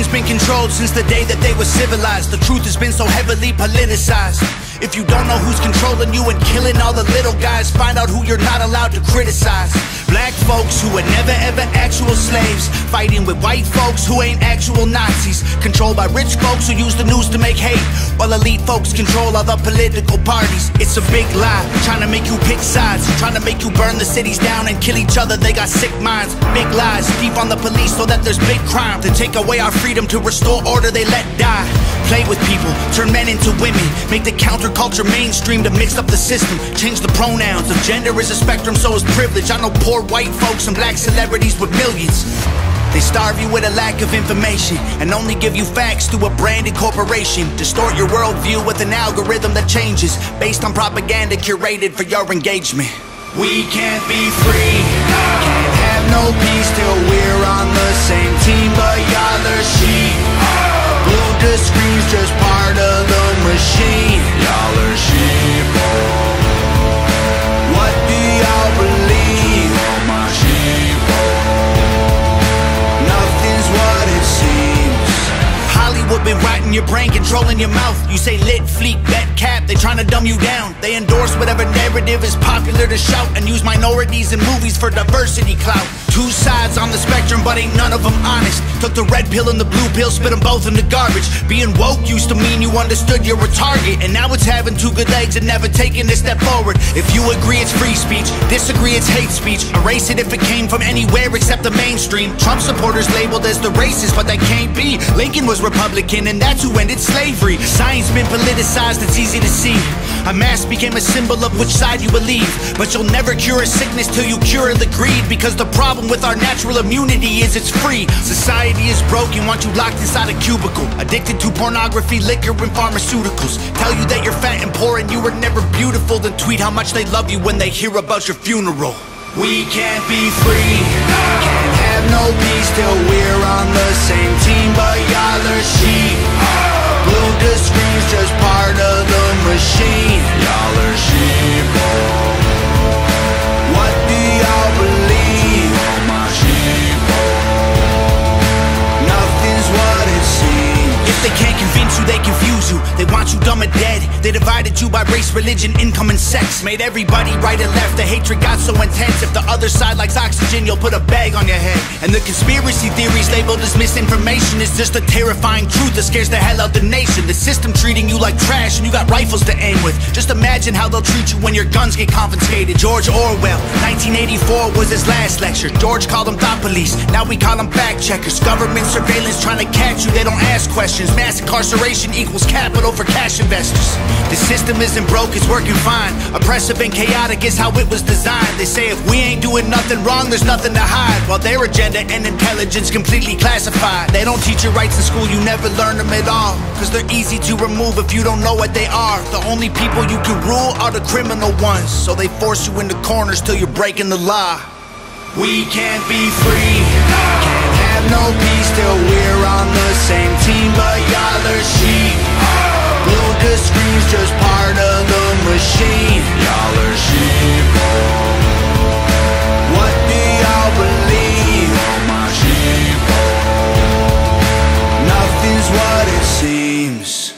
Everyone's been controlled since the day that they were civilized. The truth has been so heavily politicized. If you don't know who's controlling you and killing all the little guys, find out who you're not allowed to criticize. Black folks who were never ever actual slaves, fighting with white folks who ain't actual Nazis, controlled by rich folks who use the news to make hate, while elite folks control other political parties. It's a big lie, trying to make you pick sides, trying to make you burn the cities down and kill each other. They got sick minds, big lies, deep on the police so that there's big crime. To take away our freedom to restore order, they let die. Play with people, turn men into women, make the counterculture mainstream to mix up the system, change the pronouns. If gender is a spectrum, so is privilege. I know poor white folks and black celebrities with millions. They starve you with a lack of information and only give you facts through a branded corporation. Distort your worldview with an algorithm that changes based on propaganda curated for your engagement. We can't be free, can't have no peace been rotting your brain, controlling your mouth. You say lit, fleet, bet, cap, they trying to dumb you down. They endorse whatever narrative is popular to shout and use minorities in movies for diversity clout. But ain't none of them honest. Took the red pill and the blue pill, spit them both in the garbage. Being woke used to mean you understood you're a target, and now it's having two good legs and never taking a step forward. If you agree, it's free speech. Disagree, it's hate speech. Erase it if it came from anywhere except the mainstream. Trump supporters labeled as the racist, but that can't be. Lincoln was Republican, and that's who ended slavery. Science been politicized, it's easy to see. A mask became a symbol of which side you believe. But you'll never cure a sickness till you cure the greed. Because the problem with our natural immunity is it's free. Society is broken, want you locked inside a cubicle. Addicted to pornography, liquor, and pharmaceuticals. Tell you that you're fat and poor and you were never beautiful. Then tweet how much they love you when they hear about your funeral. We can't be free, can't have no peace till we're on the same team. But y'all are sheep. They confuse you. They want you dumb and dead. They divided you by race, religion, income, and sex. Made everybody right and left. The hatred got so intense. If the other side likes oxygen, you'll put a bag on your head. And the conspiracy theories labeled as misinformation is just a terrifying truth that scares the hell out the nation. The system treating you like trash, and you got rifles to aim with. Just imagine how they'll treat you when your guns get confiscated. George Orwell, 1984 was his last lecture. George called them thought police. Now we call them fact checkers. Government surveillance trying to catch you. They don't ask questions. Mass incarceration equals capital for cash investors. The system isn't broke, it's working fine. Oppressive and chaotic is how it was designed. They say if we ain't doing nothing wrong, there's nothing to hide. While their agenda and intelligence completely classified. They don't teach you rights in school, you never learn them at all. Cause they're easy to remove if you don't know what they are. The only people you can rule are the criminal ones. So they force you into corners till you're breaking the law. We can't be free, can't have no peace till we're on the seems